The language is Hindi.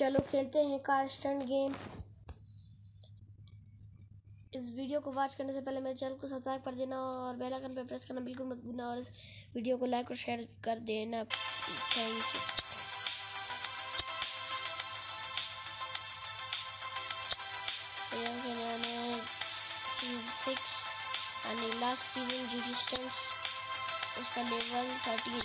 चलो खेलते हैं कार स्टंट गेम। इस वीडियो को वॉच करने से पहले मेरे चैनल को सब्सक्राइब कर देना और बेल आइकन पर प्रेस करना बिल्कुल मत भूलना और इस वीडियो को लाइक और शेयर कर देना। थैंक यू सिक्स आणि लास्ट सीज़न जी उसका लेवल थर्टीन